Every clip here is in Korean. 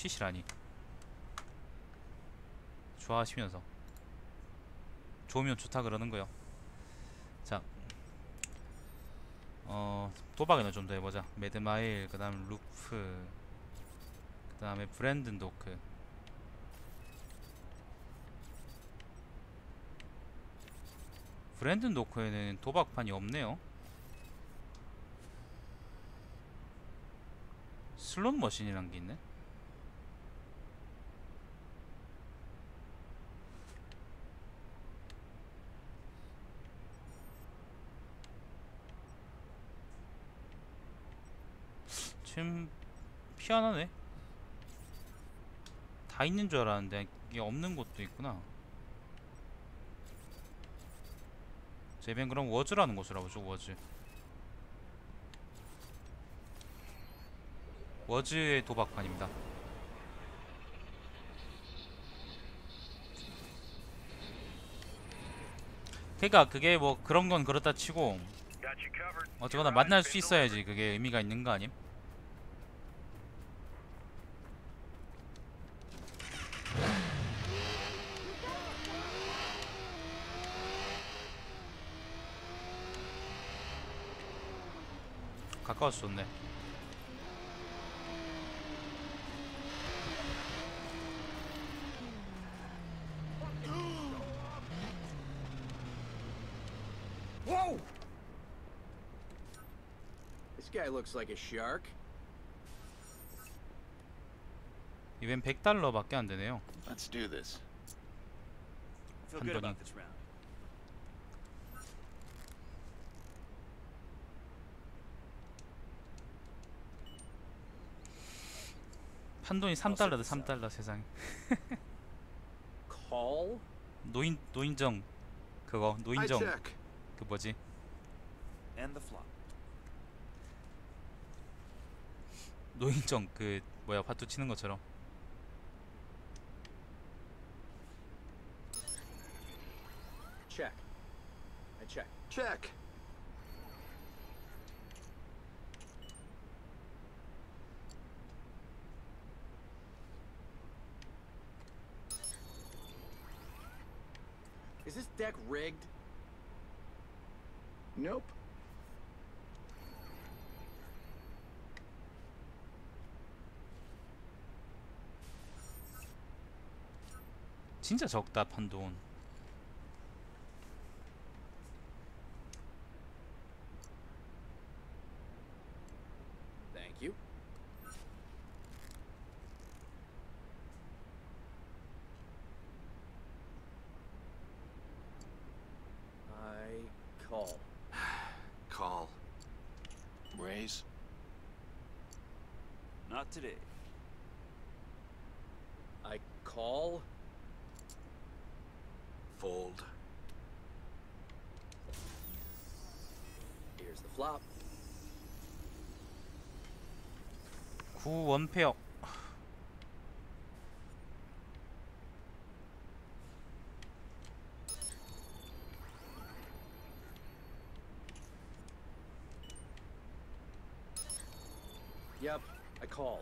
쉬시라니. 좋아하시면서. 좋으면 좋다 그러는 거요. 자 어, 도박이나 좀 더 해보자. 매드마일 그 다음 루프 그 다음에 브랜든 도크. 브랜든 도크에는 도박판이 없네요. 슬롯 머신이란 게 있네 지금 희한하네? 다 있는 줄 알았는데 이게 없는 곳도 있구나. 제벤 그럼 워즈라는 곳으로 가보죠 워즈. 워즈의 도박판입니다. 그니까 그게 뭐 그런 건 그렇다 치고 어쨌거나 만날 수 있어야지 그게 의미가 있는 거 아님? 가까워서 좋네 Whoa! This guy looks like a shark. 이벤 100달러밖에 안 되네요 Let's do this. Feel good 한번이. about this round. 판돈이 3달러다 3달러 세상에 Call? 노인 노인정 그거 노인정. 그 뭐지 And the flop. 노인정 그 뭐야 파투 치는 것처럼 Check. I check. Check. Is this deck rigged? Nope. 진짜 적다 판돈 구 원페어 Yep, I call.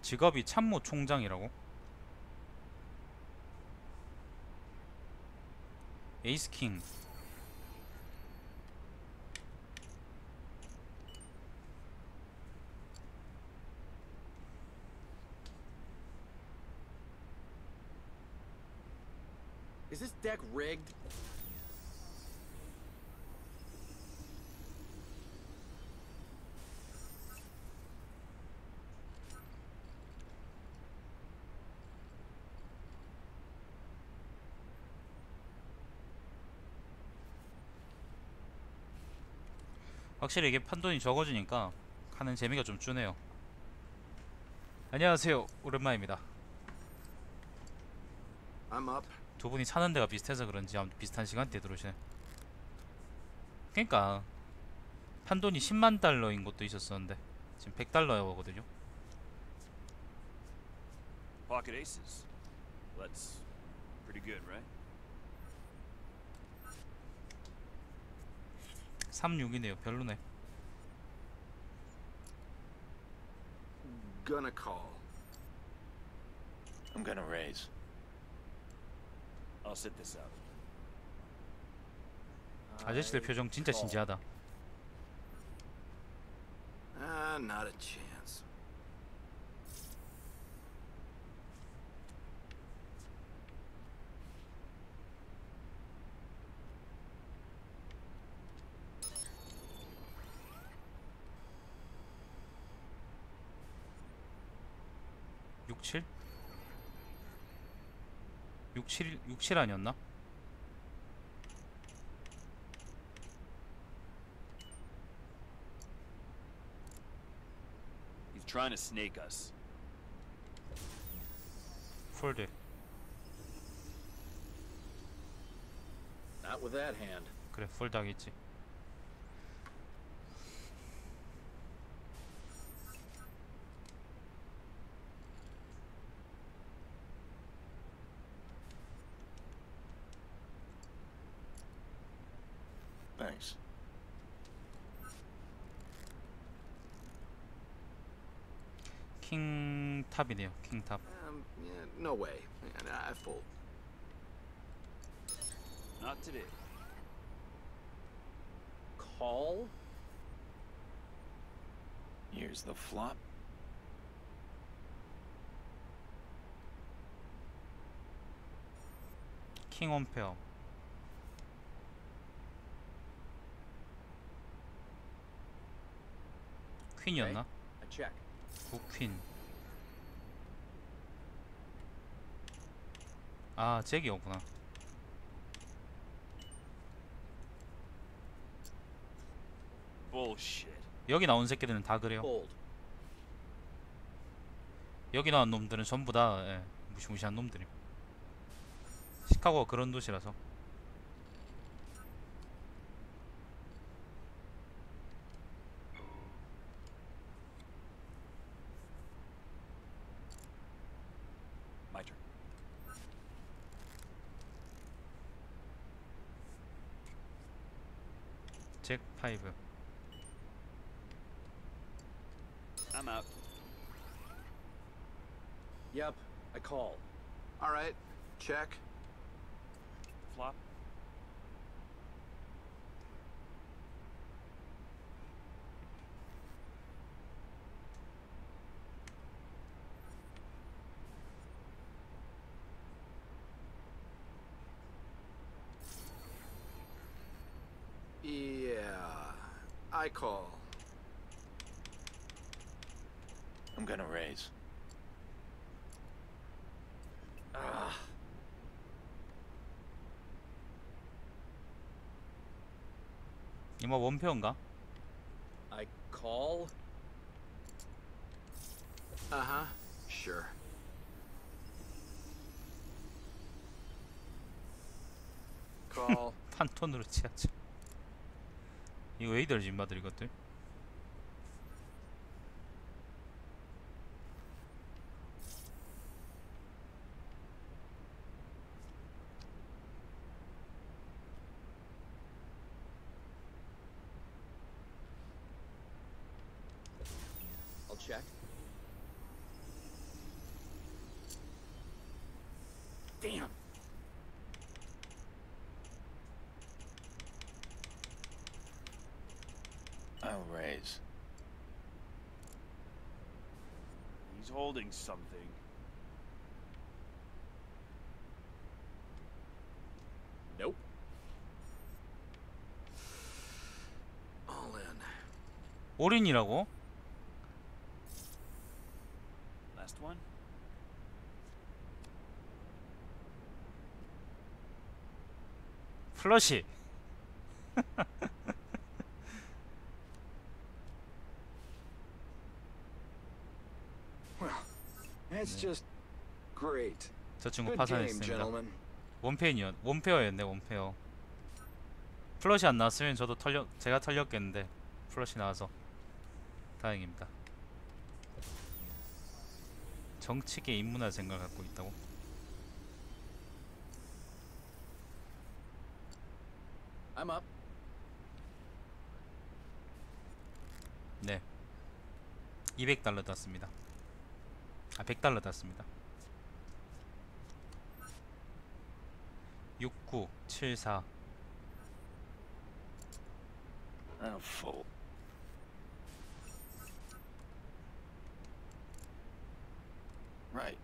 직업이 참모 총장이라고 에이스 킹 Is this deck rigged? 확실히 이게 판돈이 적어지니까 하는 재미가 좀 주네요 안녕하세요 오랜만입니다 I'm up. 두 분이 사는 데가 비슷해서 그런지 아무튼 비슷한 시간대에 들어오시네 그니까 판돈이 10만 달러인 것도 있었었는데 지금 100달러거든요 Pocket aces. That's pretty good, right? 36이네요 별로네 Gonna call. I'm gonna raise. I'll sit this out. 아저씨들 I 표정 진짜. 진지하다 Ah, not a chance. 육칠? 67 67 아니었나? He's trying to snake us. 폴드 Not with that hand. 그래 폴드 하겠지 탑이네요 킹탑 Um, yeah, no way. And I fold. Not today. Call? Here's the flop. 킹 원페어 퀸이었나? I check. 구퀸 아 잭이었구나 Bullshit. 여기 나온 새끼들은 다 그래요. 여기 나온 놈들은 전부 다 예, 무시무시한 놈들임 시카고가 그런 도시라서 잭 5. I'm out. Yep, I call. All right, check. I call. I'm gonna raise. Ah. 이마 원페어인가? I call? Uh huh. Sure. Call. 판톤으로 치야죠 이거 왜 이들 짐바들 이것들 I'll check. Damn. I'll raise. He's holding something. Nope. All in. 올인이라고? Last one. 플러시 That's just great. 저 친구 파산했습니다. 원페인이었 원페어였네 원페어 플러시 안 나왔으면 저도 털려 제가 털렸겠는데 플러시 나와서 다행입니다 정치계 인문화 생각 갖고 있다고 I'm up. 네. 200달러 땄습니다. 아, 100달러 땄습니다. 6974 I'll fold. Right.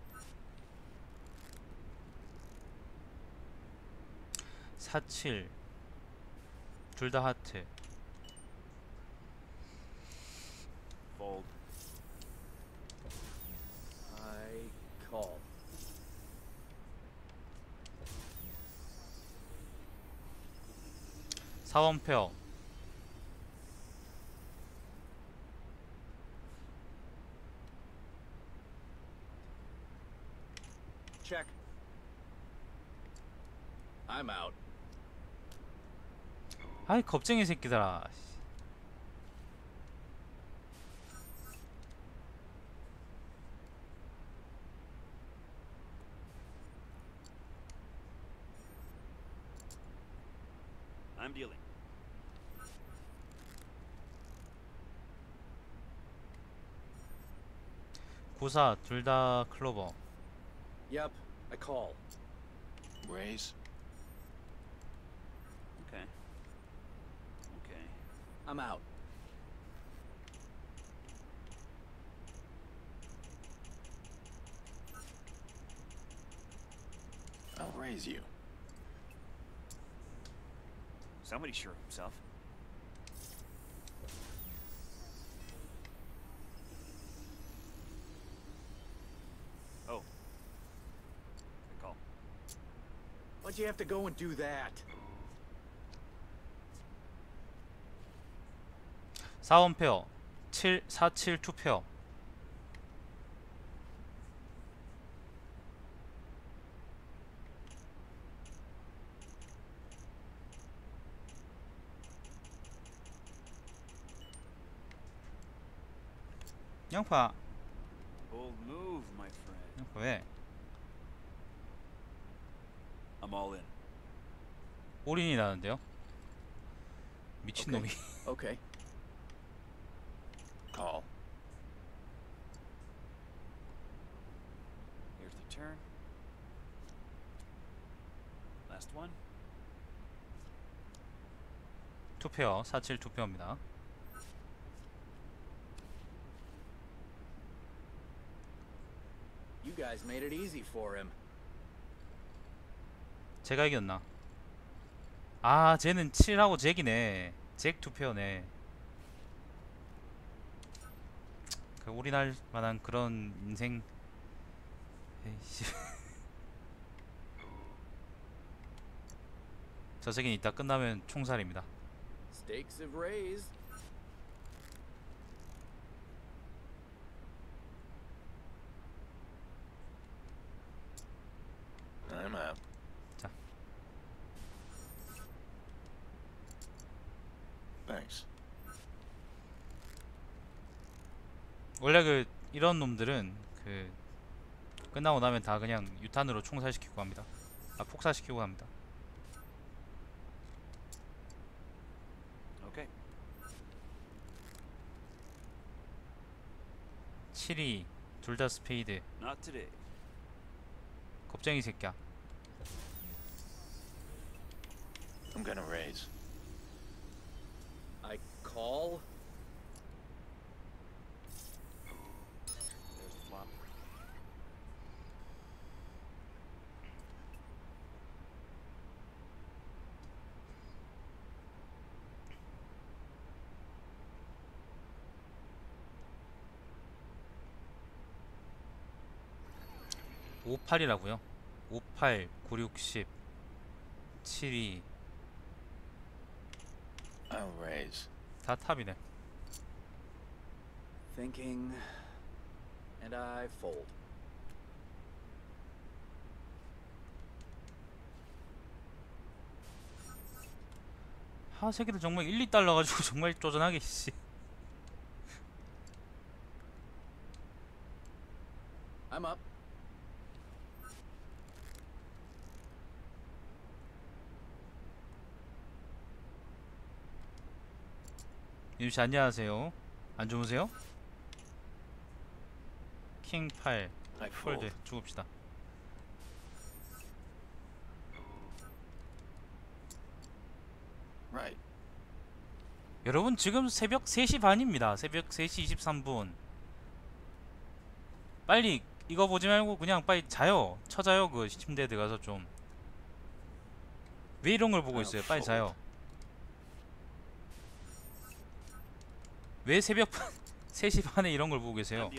47둘다 하트 Fold. Check. I'm out. 아이 겁쟁이 새끼들아 I'm dealing. 구사 둘 다 클로버 Yep, I call. Raise. Okay. Okay. I'm out. I'll raise you. Somebody sure of himself. Oh. Good call. Why'd you have to go and do that? 사원페어 7 47 투페 양파 Bold move, my friend. 양파 왜 I'm all in. 올인이 나는데요 미친놈이 Okay. Call. Here's the turn. Last one. 투페어 47 투페어입니다 You guys made it easy for him. 제가 이겼나? 아 쟤는 7하고 잭이네. 잭 투페어네. 그 올인할 만한 그런 인생. 에이씨. 저 새끼는 이따 끝나면 총살입니다. Stakes have raised. I'm out. 자. Thanks. 원래 그 이런 놈들은 그 끝나고 나면 다 그냥 유탄으로 총살시키고 갑니다 아 폭사시키고 갑니다 Okay. 7이 둘 다 스페이드 Not today. 겁쟁이 새끼야 I'm gonna raise. I call. There's the flop. 오 58이라고요 58 960 72 I'll raise. 다 탑이네 Thinking. And I fold. 하 새끼들 정말 1, 2달러 가지고 정말 쪼잔하게 씨 I'm up. 윤씨 안녕하세요 안 주무세요? 킹 8, I fold. 폴드 죽읍시다. Right. 여러분 지금 새벽 3시 반입니다. 새벽 3시 23분. 빨리 이거 보지 말고 그냥 빨리 자요. 쳐자요. 그 침대에 들어가서 좀. 왜 이런 걸 보고 아유, 있어요? 빨리. 자요. 왜 새벽 3시 반에 이런 걸 보고 계세요?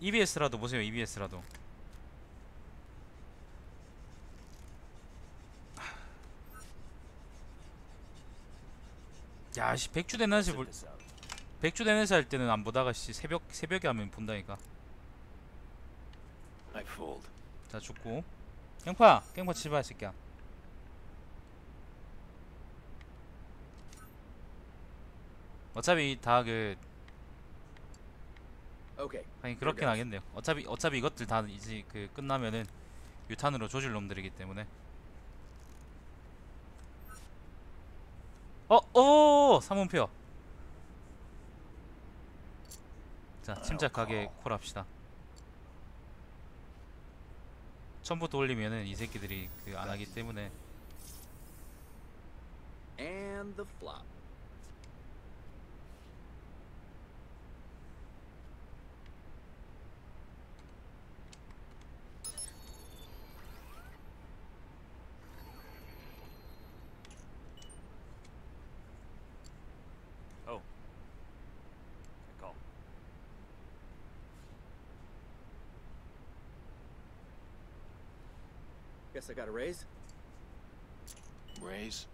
EBS라도 보세요. EBS라도. 야, 씨 백주 대낮에 볼 백주 대낮에 할 때는 안 보다가 씨 새벽 새벽에 하면 본다니까. 자, 죽고. 깽파, 깽파 이 새끼야. 어차피 다그. 하긴 그렇긴 하겠네요. 어차피 어차피 이것들 다 이제 그 끝나면은 유탄으로 조질 놈들이기 때문에. 어, 오, 삼원표. 자, 침착하게 콜합시다. 처음부터 올리면은 이 새끼들이 그 안 하기 때문에 And the flop. Guess I got a raise. Raise.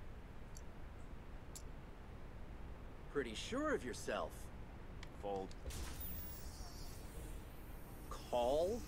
Pretty sure of yourself. Fold. Call.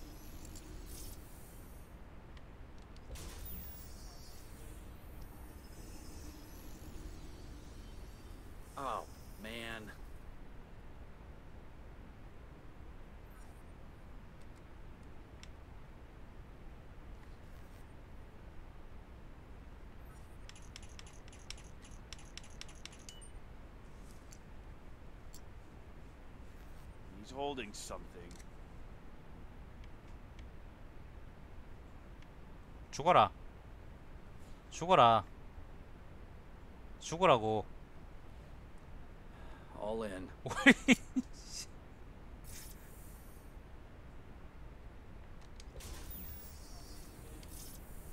He's holding something. 죽어라. 죽어라. 죽으라고. All in.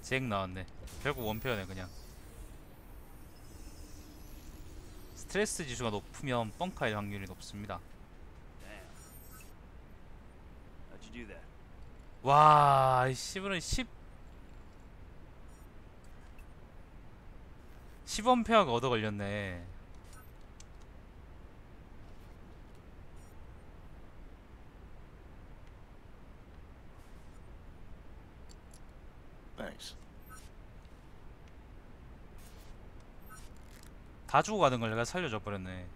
잭 나왔네. 결국 원표네 그냥. 스트레스 지수가 높으면 뻥카일 확률이 높습니다. Do that? 와, 이 씨부는 10 10원페어가 얻어 걸렸네. 다 주고 가는 걸 내가 살려줘 버렸네.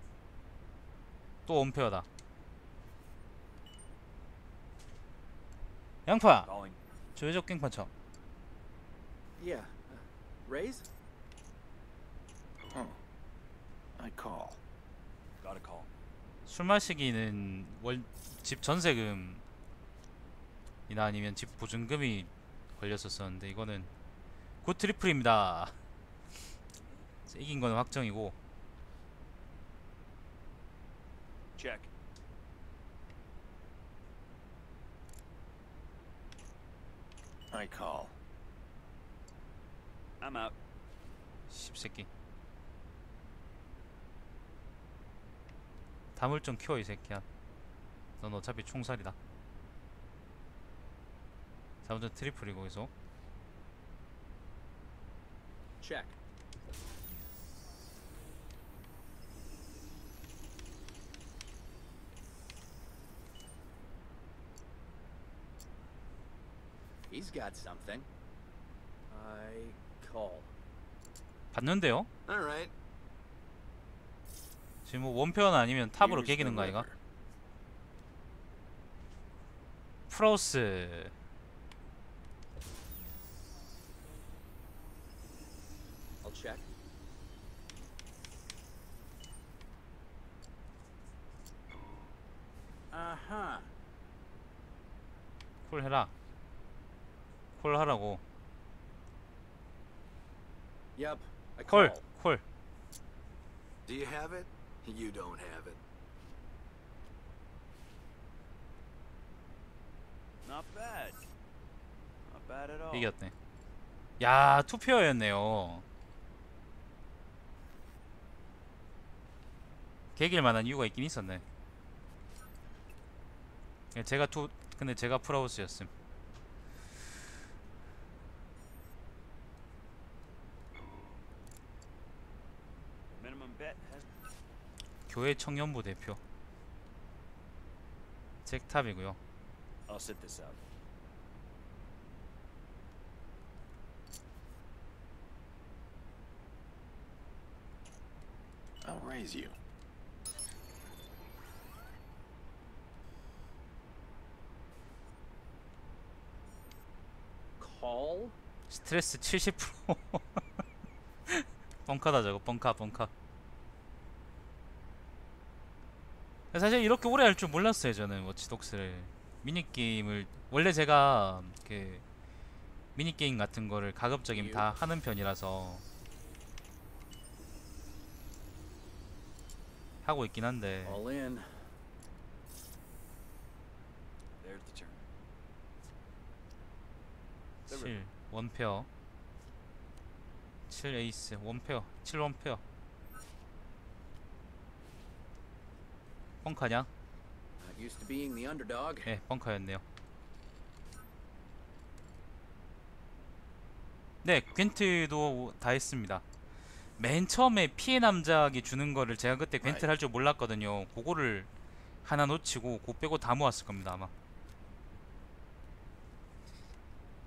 또 원페어다. 양파, 깽판 쳐. Yeah. Uh, raise? Huh. I call. Got a call. 술 마시기는 월 집 전세금이나 아니면 집 보증금이 걸렸었었는데 이거는 굿 트리플입니다. 이긴 거는 확정이고 Check. I call. I'm out. 십새끼. 담을 좀 키워 이 새끼야. 넌 어차피 총살이다. 자 먼저 트리플이고 계속. Check. He's got something. I call. 봤는데요? All right. 지금 뭐 원표는 아니면 탑으로 깨기는 거 아이가? 프로스 I'll check. Uh huh. 콜 해라 콜 하라고 Yup. I 콜 call. 콜. Do you have it? You don't have it. Not bad. Not bad at all. 이겼네 야 투페어였네요 개길 만한 이유가 있긴 있었네 예, 제가 투 근데 제가 풀하우스였음 교회 청년부 대표 잭탑이고요 I'll raise you. 스트레스 70% 뻥카다 저거 뻥카 뻥카 사실 이렇게 오래 할 줄 몰랐어요 저는 워치독스를. 미니게임을 원래 제가 그 미니게임 같은 거를 가급적이면 다 하는 편이라서 하고 있긴 한데. All in. There's the turn. 7 원페어 7 에이스 원페어 7 원페어 underdog. 네, 벙커였네요. 네, 괜트도 다 했습니다. 맨 처음에 피해 남작이 주는 거를 제가 그때 괜트를 할 줄 몰랐거든요. 그거를 하나 놓치고 그거 빼고 다 모았을 겁니다, 아마.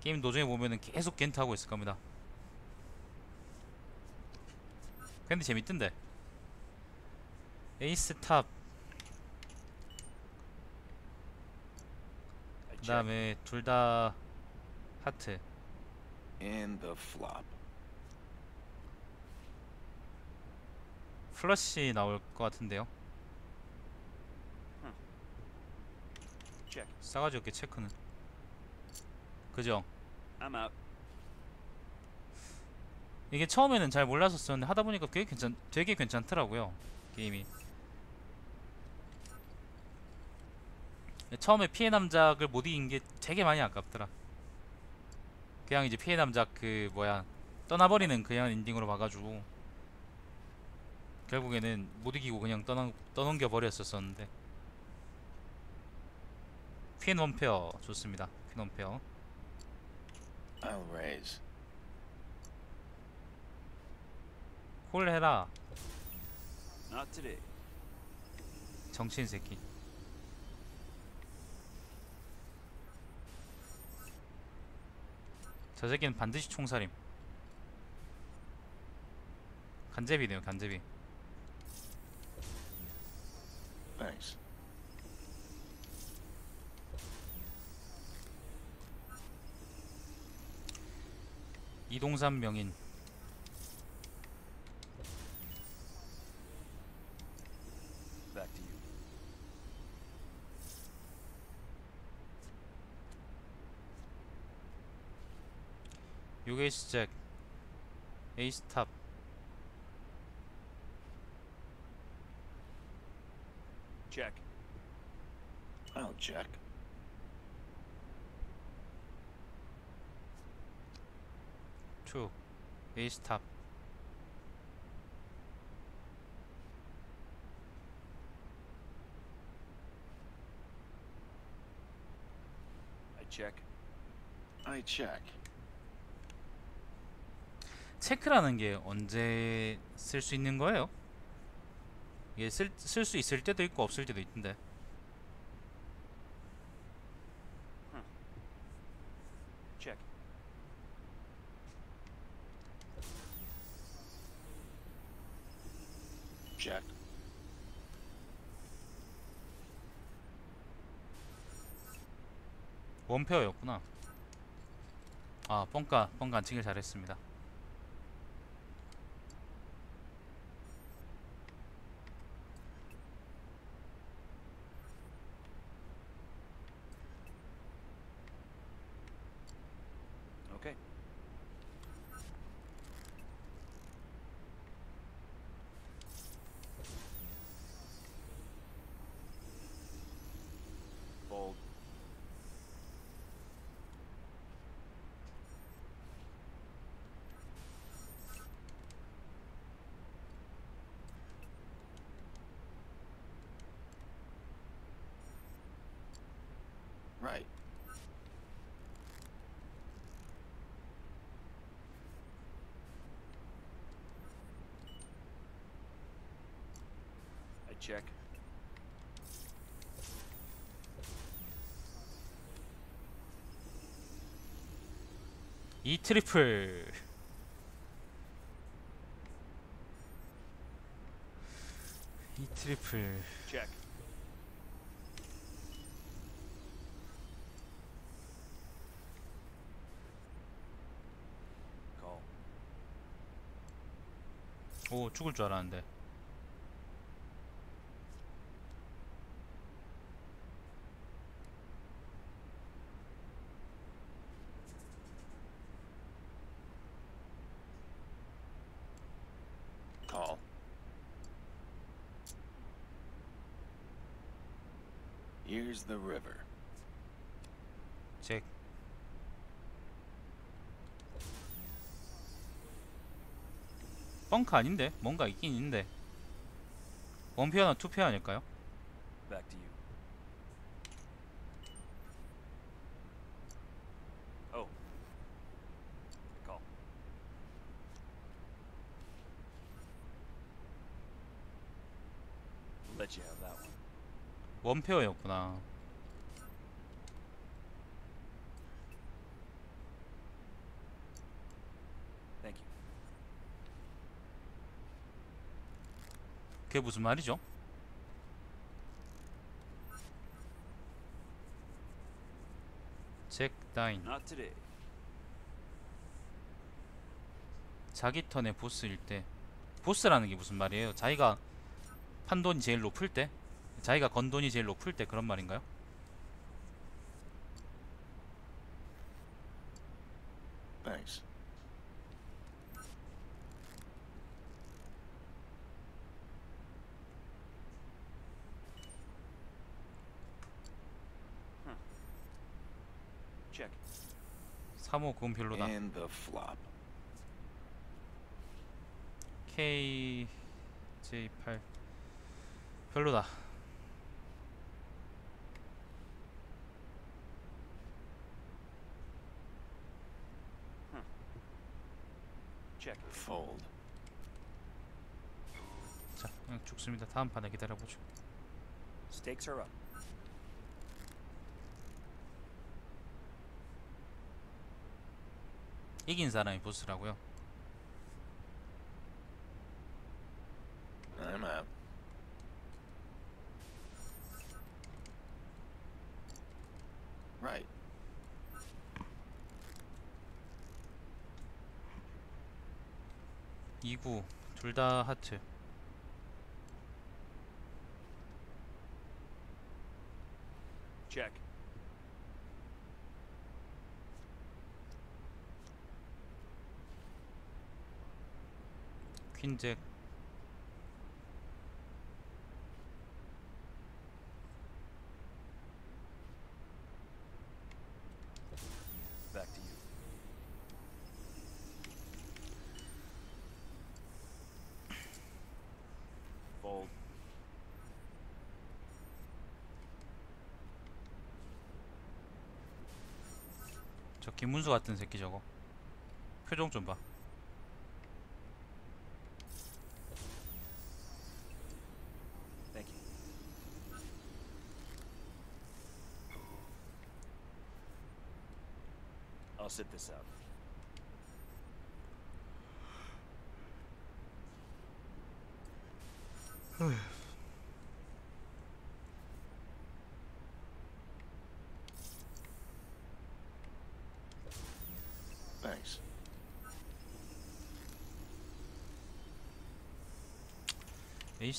게임 도중에 보면은 계속 괜트 하고 있을 겁니다. 근데 재밌던데. 에이스 탑, 그 check. 다음에 둘 다 하트. And the flop. 플러시 나올 것 같은데요. Check. 싸가지 없게 체크는. 그죠? I'm out. 이게 처음에는 잘 몰랐었었는데 하다 보니까 되게 괜찮, 되게 괜찮더라고요 게임이. 처음에 피해 남작을 못 이긴 게 되게 많이 아깝더라. 그냥 이제 피해 남작 그 뭐야 떠나버리는 그냥 엔딩으로 봐가지고 결국에는 못 이기고 그냥 떠넘 떠넘겨 버렸었었는데. 퀸 원페어 좋습니다. 퀸 원페어. I'll raise. 콜 해라 Not today. 정치인 새끼. 저 새끼는 반드시 총살임. 간제비네요, 간제비. Thanks. 이동산 명인. 요게이스 잭. 에이스 탑. Check. I'll check. 투. 에이스 탑. I check. I check. 체크라는 게 언제 쓸 수 있는 거예요? 이게 쓸쓸수 있을 때도 있고 없을 때도 있던데. Check. 원페어였구나. 아, 뻥까, 뻥까 안 치길 잘했습니다. Okay. Fold. Right. I check. 이 트리플. 이 트리플. Check. 오 죽을 줄 알았는데 Call. Here's the river. 잭 뻥크 아닌데 뭔가 있긴 있는데 원페어나 투페어 아닐까요? Back to you. Oh. Call. Let you have that one. 원페어였구나 Thank you. 그게 무슨 말이죠? 잭 다인. 자기 턴에 보스일 때 보스라는 게 무슨 말이에요? 자기가 판돈이 제일 높을 때? 자기가 건 돈이 제일 높을 때 그런 말인가요? Thanks. Check. 3호 그건 별로다 And the flop. KJ8 별로다 Check. Fold. 자 그냥 죽습니다 다음 판에 기다려보죠 Stakes are up. 이긴 사람이 보스라고요 I'm out. Right. 이구 둘 다 하트 Check. 퀸잭 Back to you. Fold. 저 김문수 같은 새끼 저거 표정 좀봐 sit this out. Thanks. 에이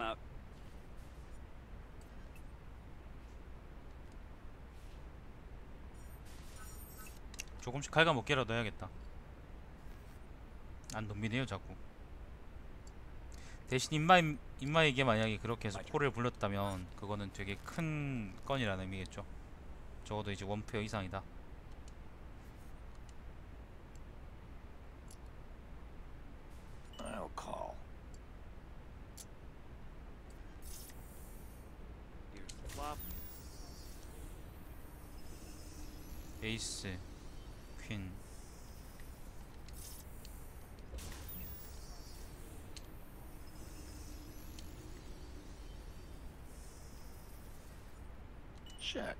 I'm out. 조금씩 갉아먹기라도 해야겠다. 안 덤비네요 자꾸. 대신 인마 인마에게 만약에 그렇게 해서 코를 불렀다면 그거는 되게 큰 건이라는 의미겠죠. 적어도 이제 원페어 이상이다 I'll call. Here's the flop. 에이스 퀸 Check.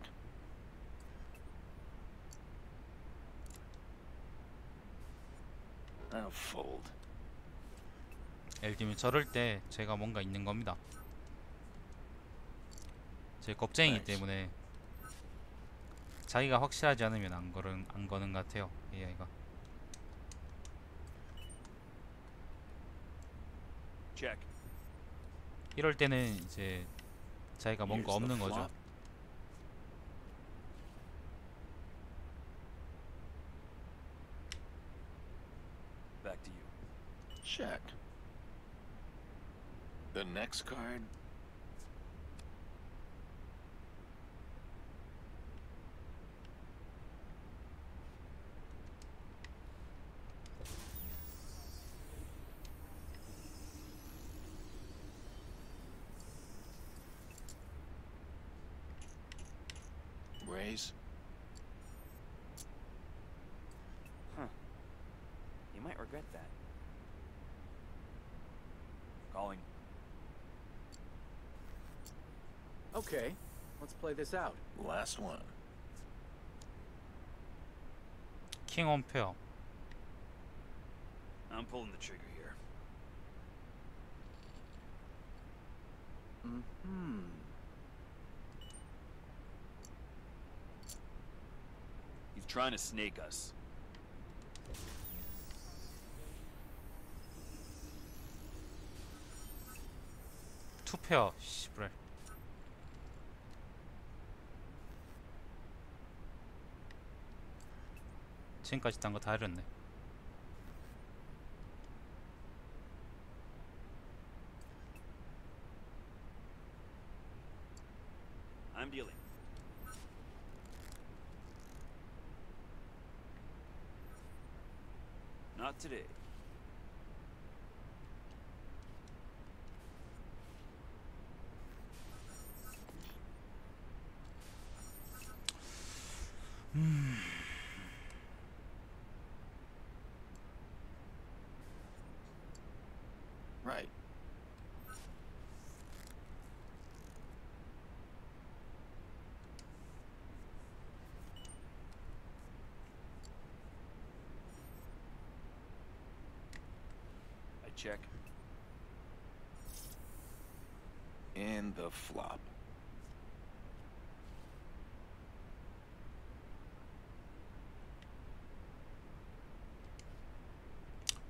I'll fold. 예를 들면 저럴 때 제가 뭔가 있는 겁니다 쟤 겁쟁이기 나이스. 때문에 자기가 확실하지 않으면 안 거는 안 거는 것 같아요 AI가 Check. 이럴 때는 이제 자기가 뭔가 없는 거죠 flop. Back to you. Check. The next card. Raise. You might regret that. Calling. Okay, let's play this out. Last one. 킹 원페어 I'm pulling the trigger here. Hmm. He's trying to snake us. 투페어 씨부 지금까지 딴 거다 해렸네 I'm dealing. check. And the flop.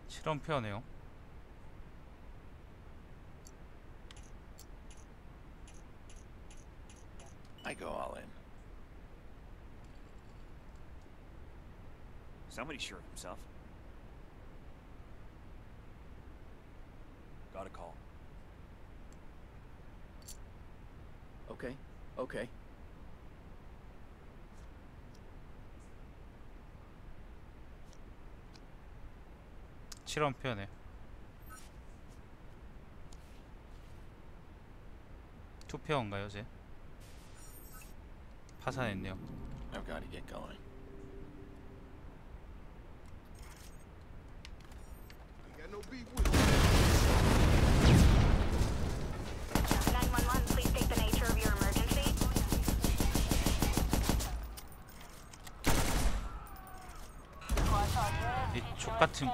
실험페어네요 I go all in. Somebody's sure of himself. Okay. 실험페어네 투페어인가요 제? 파산했네요 I've got to get going. Nine one one. Please state the nature of your emergency. 이 족같은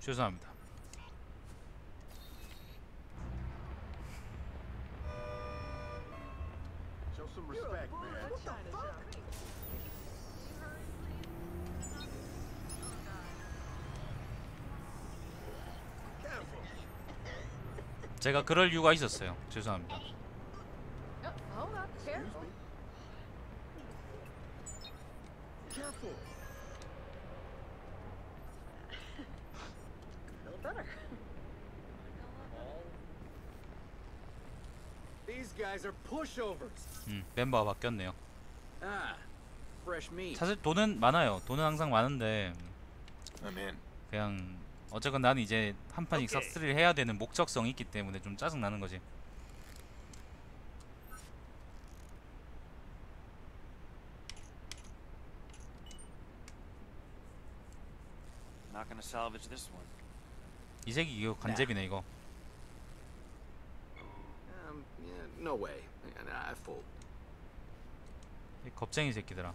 죄송합니다 제가 그럴 이유가 있었어요. 죄송합니다. Oh. 음, 멤버가 바뀌었네요. Ah. 사실 돈은 많아요. 돈은 항상 많은데. 그냥 어쨌건 나는 이제 한 판씩. 싹쓸이를 해야 되는 목적성이 있기 때문에 좀 짜증 나는 거지. 이색이 이거 간제비네 이거. Um, 겁쟁이 새끼들아.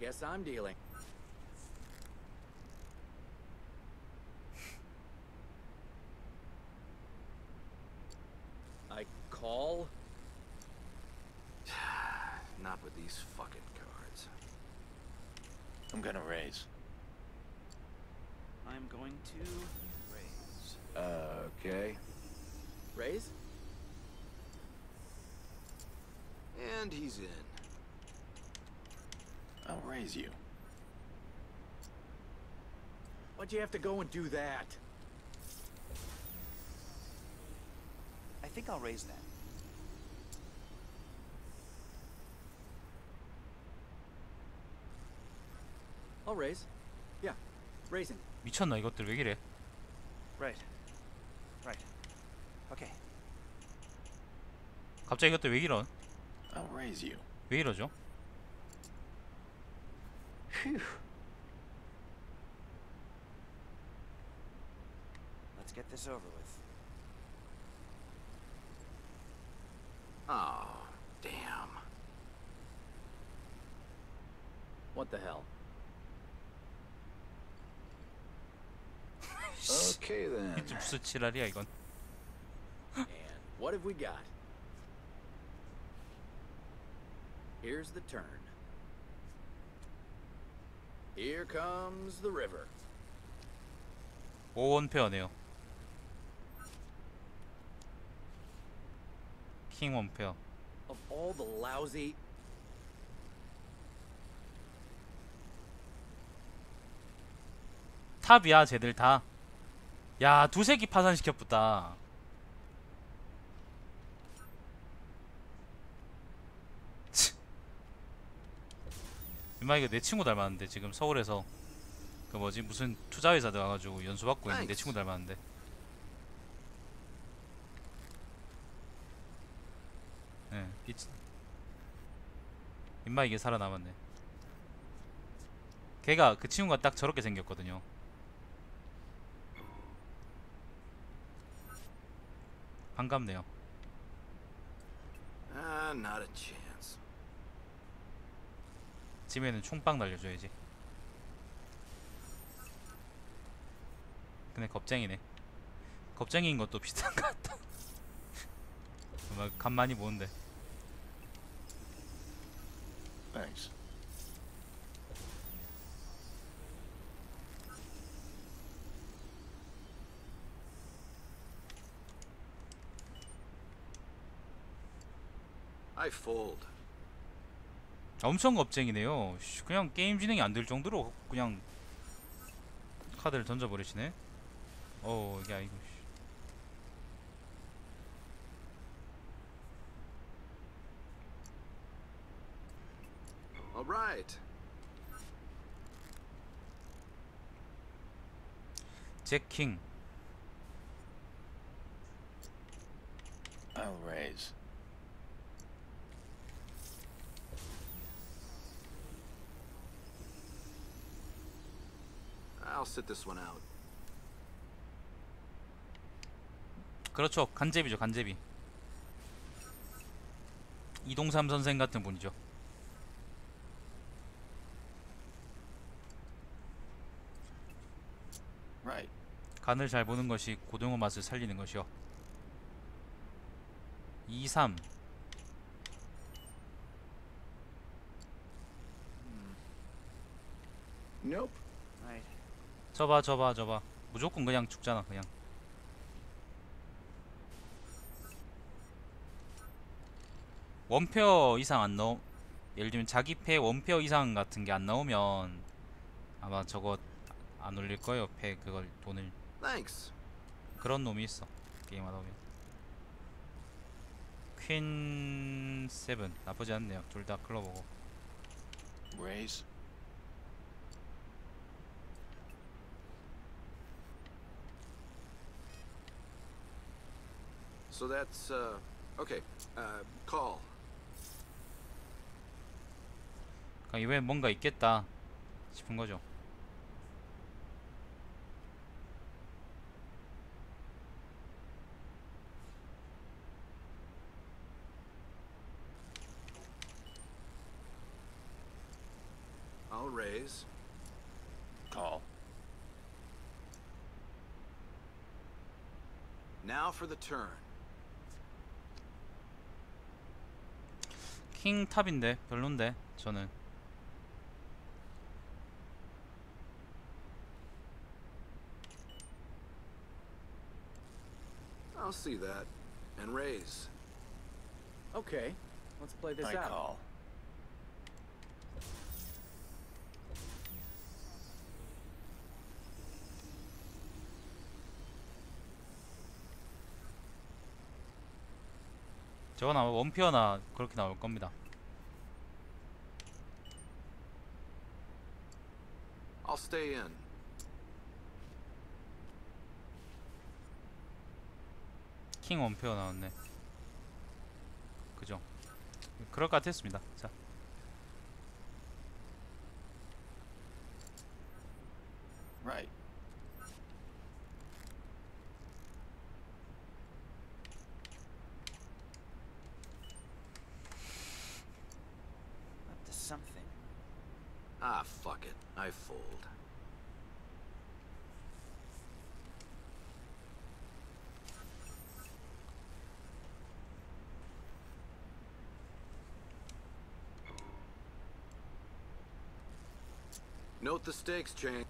Guess I'm dealing. I call. Not with these fucking cards. I'm gonna raise. I'm going to raise. Okay. Raise? And he's in. I'll raise you. Why'd you have to go and do that? I think I'll raise that. I'll raise. Yeah, raising. 미쳤나 이것들 왜 이래? Right. Right. Okay. 갑자기 이것들 왜 이러? I'll raise you. 왜 이러죠? Let's get this over with. Oh, damn. What the hell? Okay then. 이게 무슨 지랄이야 이건? And what have we got? Here's the turn. Here comes the river. 오원 페어네요. 킹 원페어. Of all the lousy. 탑이야 쟤들 다. 야 두세 기 파산시켰다. 임마 이거 내 친구 닮았는데 지금 서울에서 그 뭐지 무슨 투자회사 들어가가지고 연수 받고 있는 내 친구 닮았는데. 예, 이 치- 임마 이게 살아남았네. 걔가 그 친구가 딱 저렇게 생겼거든요. 반갑네요. Ah, not a chance. 집에는 총빵 날려줘야지. 근데 겁쟁이네. 겁쟁이인 것도 비슷한 것 같다. 막 간만이 보는데. Thanks. I fold. 엄청 겁쟁이네요. 씨, 그냥 게임 진행이 안 될 정도로 그냥 카드를 던져버리시네. 어, 이게 아이고. 씨. All right. 잭킹. I'll raise. I'll sit this one out. 그렇죠. 간제비죠. 간제비. 이동삼 선생 같은 분이죠. 간을 잘 보는 것이 고등어 맛을 살리는 것이요. 2, 3 Nope. 저봐 저봐 저봐. 무조건 그냥 죽잖아 그냥. 원페어 이상 안 나오 예를 들면 자기 패 원페어 이상 같은 게 안 나오면 아마 저거 안 올릴 거예요 패 그걸 돈을. Thanks. 그런 놈이 있어 게임 하다 보면. 퀸 세븐 나쁘지 않네요. 둘 다 클로버고. Raise. So that's, uh, okay. Uh, call. 그러니까 이번엔 뭔가 있겠다 싶은 거죠 I'll raise. Call. Now for the turn. 킹 탑인데 별론데 저는 I'll see that. And raise. Okay, let's play this I out. call. 저건 아마 원피어나 그렇게 나올 겁니다. I'll stay in. 킹 원페어 나왔네. 그죠? 그럴 것 같았습니다. 자 Right. Up to something. Ah, fuck it. I fold. Note the stakes, Chang.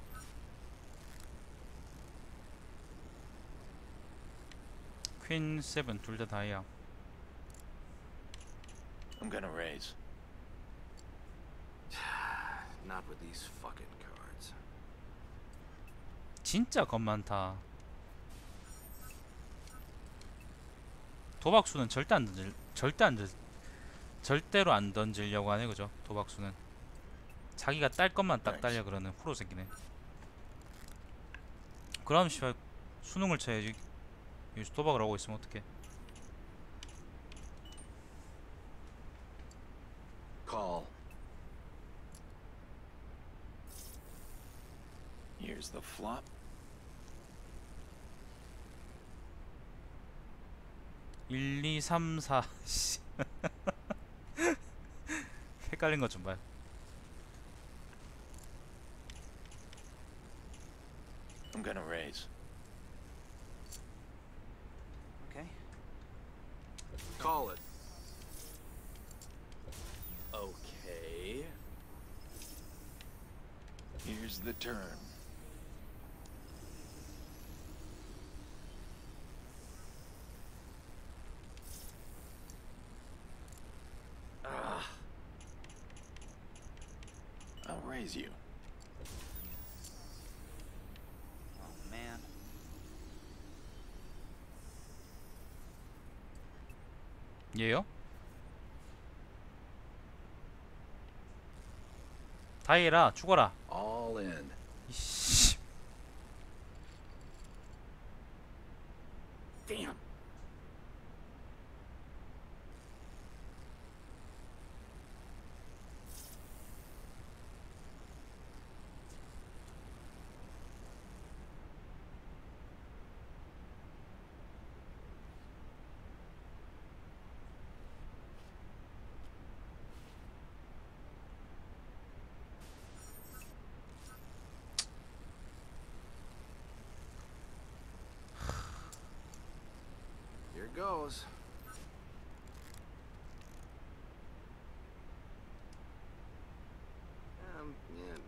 퀸 세븐 둘 다 다이아 I'm gonna raise. Not with these fucking cards. 진짜 겁 많다 도박수는 절대 안 던질 절대 안 던, 절대로 안 던지려고 하네 그죠 도박수는 자기가 딸 것만 딱 딸려 그러는 프로 새끼네 그럼 씨발 수능을 쳐야지 여기서 도박을 하고 있으면 어떡해 Call. Here's the flop. 일, 이, 삼, 사. 씨. 헷갈린 것 좀 봐요. Here's the turn. I'll raise you. Oh man. 얘요? 다이라 죽어라.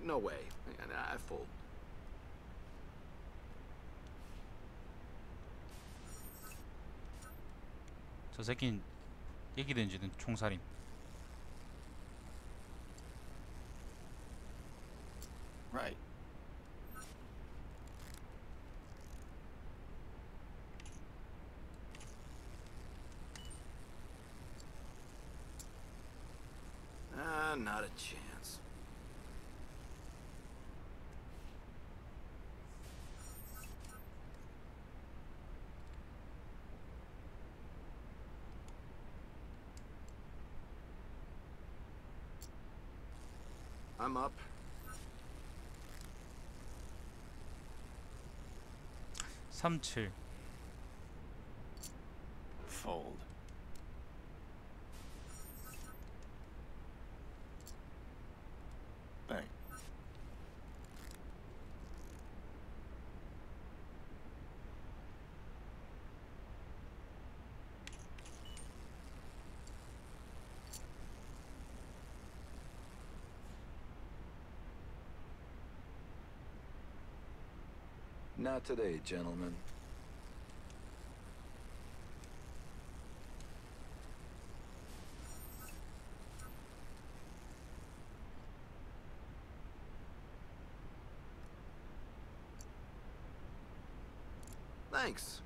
no way. I fold. 저 새끼는 얘기 던지는 총살임. Right. Ah, not a chance. I'm up. 삼칠. Fold. Bang. Not today, gentlemen. Thanks.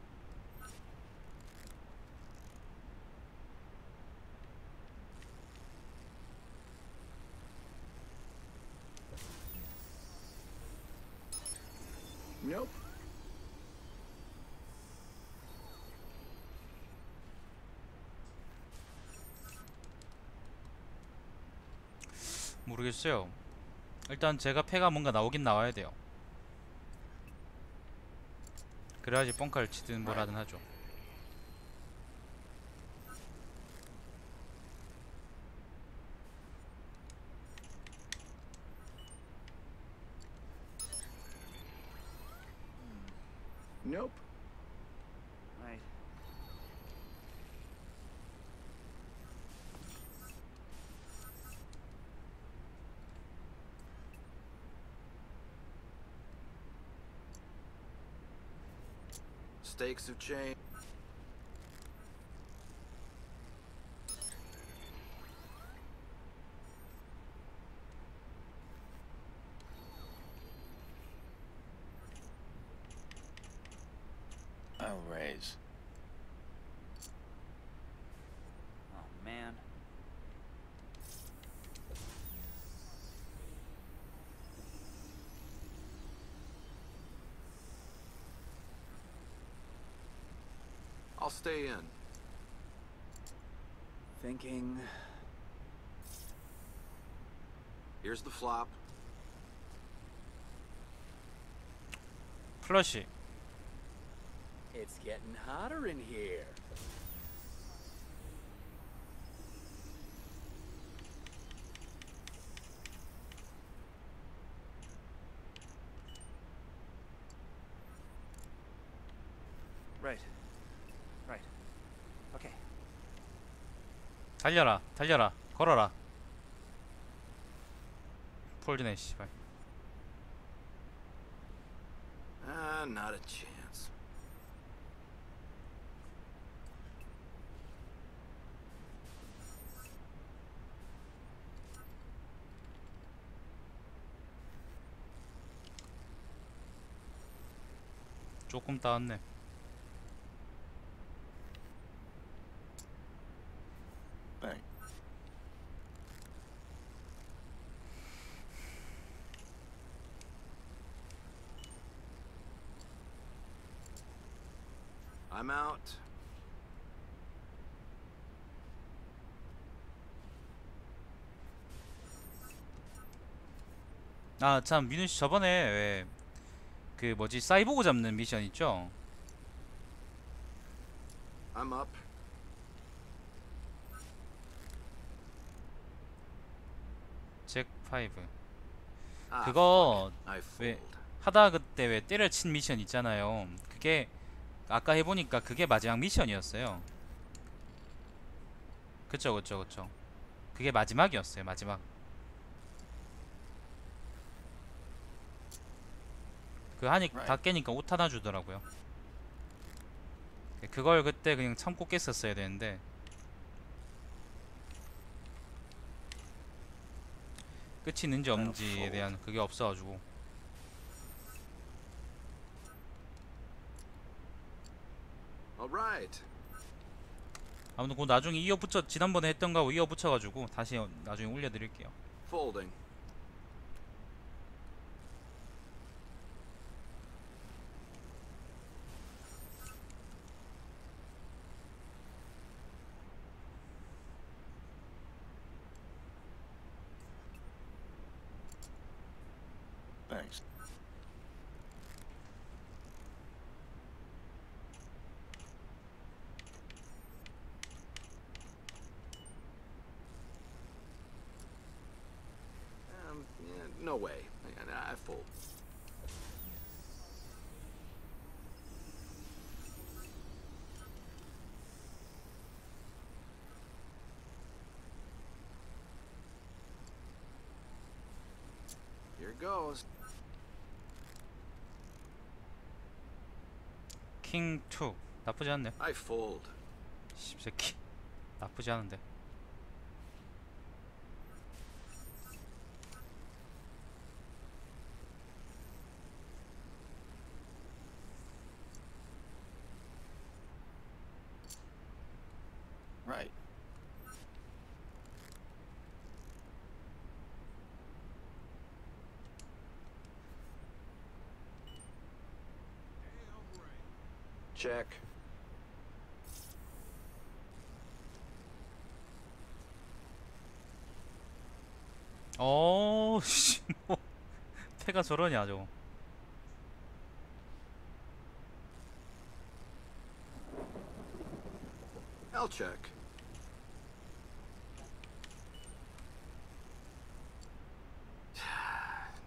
Nope. 모르겠어요. 일단 제가 패가 뭔가 나오긴 나와야 돼요. 그래야지 뻥카를 치든 뭐라든 하죠. Nope. Stakes have changed. I'll raise. Oh man. I'll stay in? Thinking... Here's the flop. Flushy. It's getting hotter in here. 달려라. 달려라. 걸어라. 폴드네 씨발. Ah, not a chance. 조금 따왔네. I'm out. 아 참 민우 씨 저번에 왜 그 뭐지 사이보그 잡는 미션 있죠? I'm up. 잭 5. Ah, 그거 왜. 하다 그때 왜 때려친 미션 있잖아요. 그게 아까 해보니까 그게 마지막 미션이었어요. 그쵸 그쵸 그쵸. 그게 마지막이었어요 마지막. 그 하니 다. 깨니까 옷 하나 주더라고요. 그걸 그때 그냥 참고 깼었어야 되는데 끝이 있는지 없는지에 대한 그게 없어가지고 All right. 아무튼 그 나중에 이어 붙여 지난번에 했던 거하고 이어 붙여가지고 다시 어- 나중에 올려드릴게요. Folding. Thanks. Um, yeah, no way. I, I fold. Here goes. 킹2 나쁘지 않네. I fold. 십새끼 나쁘지 않은데. Right. Check. 어, 씨, 뭐 패가 저러냐 저. I'll check.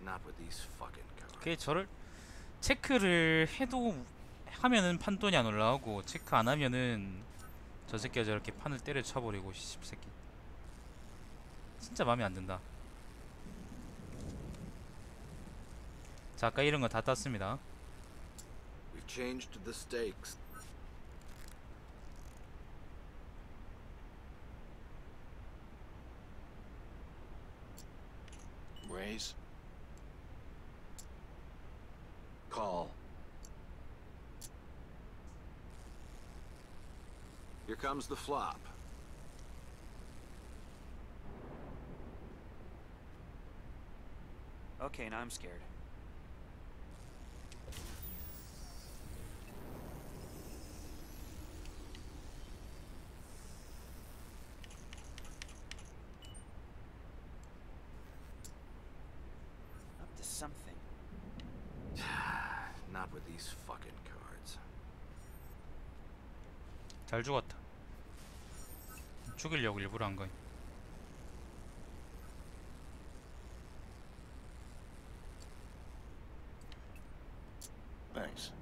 Not with these fucking cards. 그게 저를 체크를 해도 하면은 판돈이 안 올라오고 체크 안 하면은 저 새끼가 저렇게 판을 때려 쳐버리고 십새끼. 진짜 마음에 안 든다. 자 아까 이런 거 다 땄습니다. Raise. comes the flop. Okay, now I'm scared. Up to something. Not with these fucking cards. 잘 죽었다. 죽이려고 일부러 한 거야. Thanks.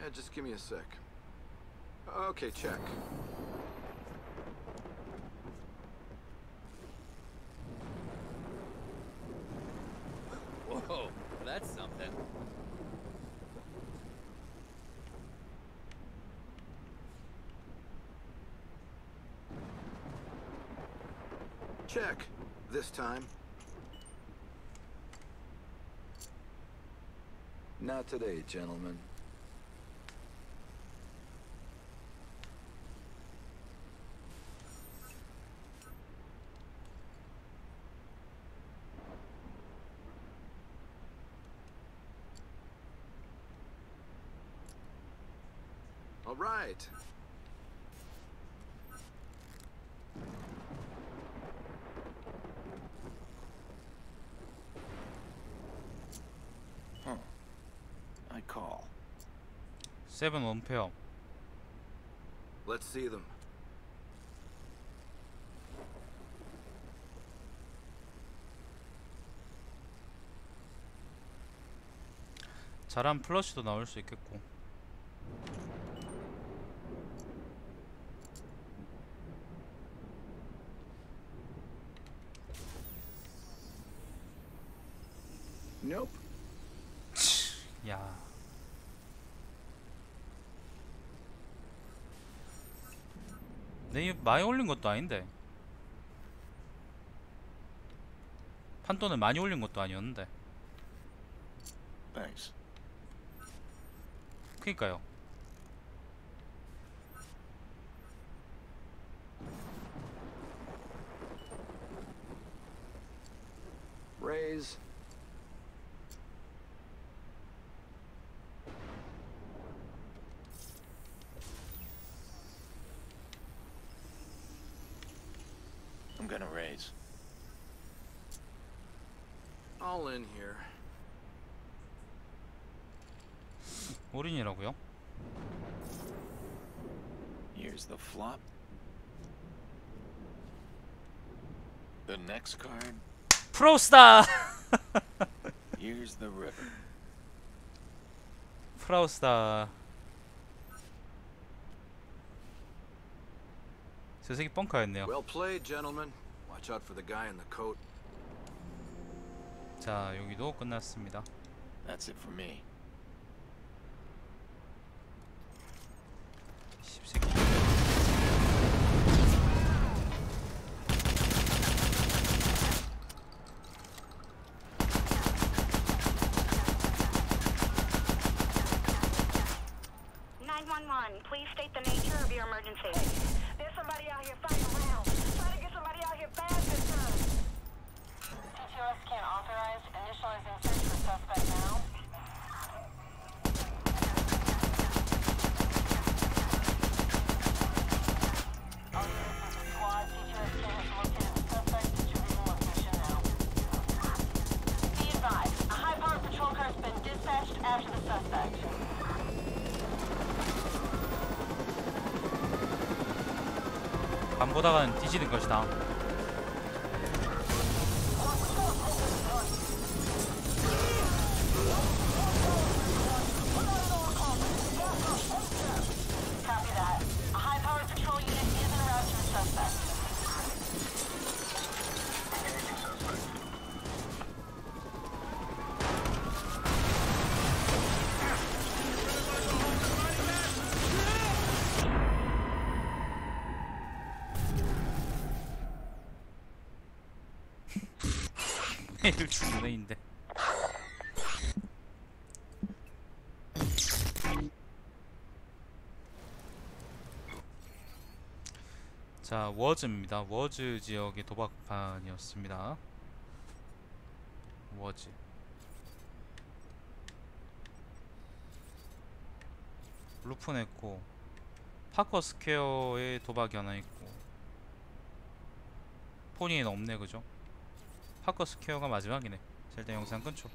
Yeah, just give me a sec. Okay, check. Whoa, that's something. Check. This time. Not today, gentlemen. it. Huh. I call. Seven one pill. Let's see them. 잘한 플러시도 나올 수 있겠고 내 많이 올린 것도 아닌데. 판돈을 많이 올린 것도 아니었는데. Thanks. 그니까요 in here. 올인이라고요? Here's the flop. The next card. 프로스다 Here's the river. 프라우스다 저 새끼 뻥카였네요 Well played, gentlemen. Watch out for the guy in the coat. 자 여기도 끝났습니다 That's it for me. 씹새끼 Nine one one. Please state the nature TTRS can't authorize initializing search for suspect now. All units into squad. TTRS team has located the suspect. Distributing location now. Be advised, a high-powered patrol car has been dispatched after the suspect. 안 보다가는 뒤지는 것이다 워즈입니다 워즈 지역의 도박판이었습니다 워즈 루프 깼고 파커 스퀘어에 도박이 하나 있고 포니에는 없네 그죠? 파커 스퀘어가 마지막이네. 자, 일단 영상 끊죠.